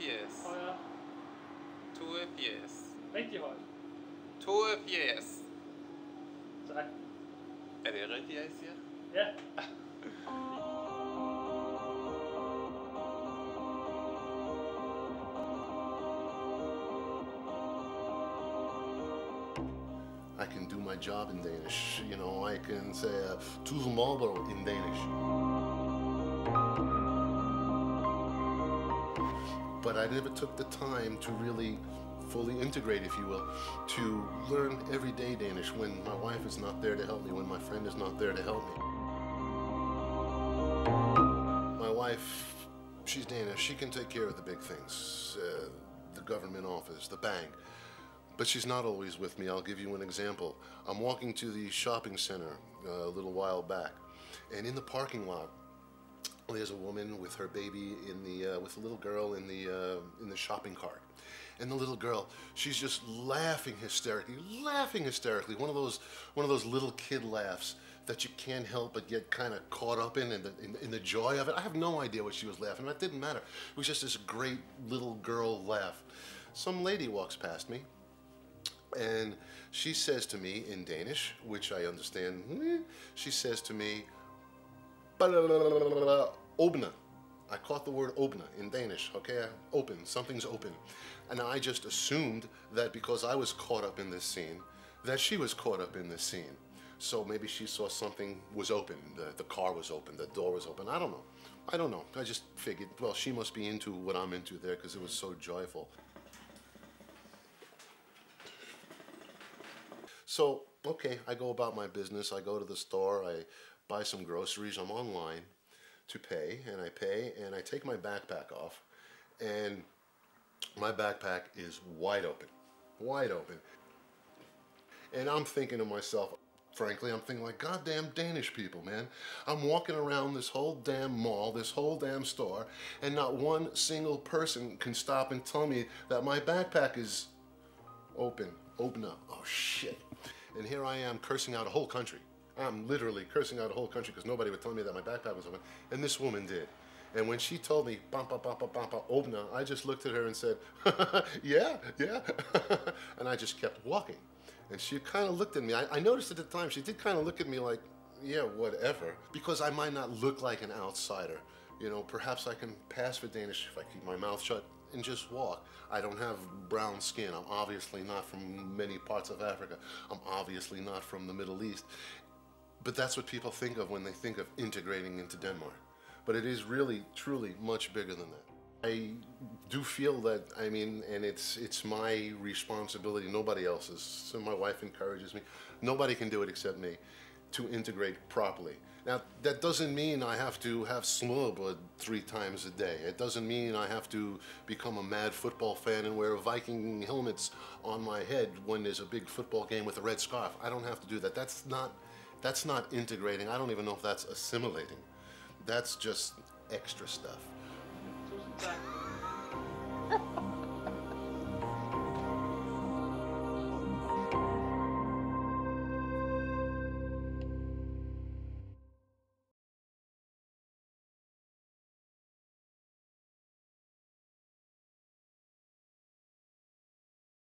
FPS. Åh ja. 2 FPS. Rigtig højt. 2 FPS. Tak. Er det rigtigt, jeg siger? Ja. I can do my job in Danish. You know, I can say uh, "Tusen Marlboro" in Danish. But I never took the time to really fully integrate, if you will, to learn everyday Danish when my wife is not there to help me, when my friend is not there to help me. My wife, she's Danish. She can take care of the big things, uh, the government office, the bank. But she's not always with me. I'll give you an example. I'm walking to the shopping center uh, a little while back, and in the parking lot, there's a woman with her baby in the uh, with a little girl in the uh, in the shopping cart, and the little girl, she's just laughing hysterically, laughing hysterically. One of those one of those little kid laughs that you can't help but get kind of caught up in in the, in, in the joy of it. I have no idea what she was laughing. That didn't matter. It was just this great little girl laugh. Some lady walks past me, and she says to me in Danish, which I understand, eh, she says to me, Obna. I caught the word obna in Danish, okay? Open, something's open. And I just assumed that because I was caught up in this scene, that she was caught up in this scene. So maybe she saw something was open, the, the car was open, the door was open. I don't know. I don't know. I just figured, well, she must be into what I'm into there because it was so joyful. So, okay, I go about my business. I go to the store, I buy some groceries, I'm online to pay, and I pay, and I take my backpack off, and my backpack is wide open, wide open. And I'm thinking to myself, frankly, I'm thinking like, goddamn Danish people, man. I'm walking around this whole damn mall, this whole damn store, and not one single person can stop and tell me that my backpack is open, open up. Oh shit. And here I am cursing out a whole country. I'm literally cursing out a whole country because nobody would tell me that my backpack was open. And this woman did. And when she told me, bampa, bampa, bampa, obna, I just looked at her and said, yeah, yeah. and I just kept walking. And she kind of looked at me. I, I noticed at the time, she did kind of look at me like, yeah, whatever. Because I might not look like an outsider. You know, perhaps I can pass for Danish if I keep my mouth shut and just walk. I don't have brown skin. I'm obviously not from many parts of Africa. I'm obviously not from the Middle East. But that's what people think of when they think of integrating into Denmark. But it is really, truly much bigger than that. I do feel that, I mean, and it's it's my responsibility, nobody else's. So my wife encourages me. Nobody can do it except me to integrate properly. Now, that doesn't mean I have to have smørrebrød three times a day. It doesn't mean I have to become a mad football fan and wear Viking helmets on my head when there's a big football game with a red scarf. I don't have to do that. That's not, that's not integrating. I don't even know if that's assimilating. That's just extra stuff.